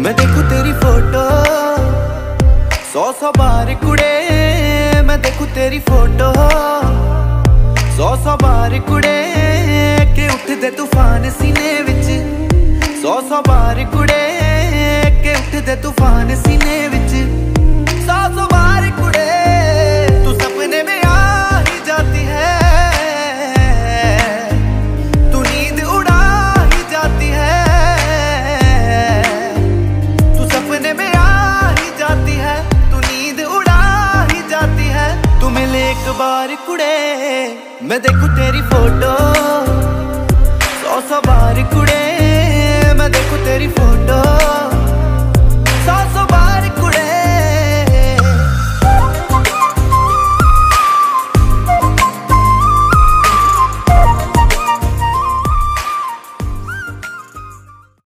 ਮੈਂ ਦੇਖੂ ਤੇਰੀ ਫੋਟੋ। ਸੌ ਸੌ ਬਾਰ ਕੁੜੇ, ਮੈਂ ਦੇਖੂ ਤੇਰੀ ਫੋਟੋ। ਸੌ ਸੌ ਬਾਰ ਕੁੜੇ, ਕਿ ਉੱਠਦੇ ਤੂਫਾਨ ਸੀਨੇ ਵਿੱਚ। ਸੌ ਸੌ ਬਾਰ ਕੁੜੇ, ਕਿ ਉੱਠਦੇ ਤੂਫਾਨ ਸੀਨੇ ਇੱਕ ਵਾਰ ਕੁੜੇ ਮੈਂ ਦੇਖੂ ਤੇਰੀ ਫੋਟੋ। ਸੌ ਸੌ ਵਾਰ ਕੁੜੇ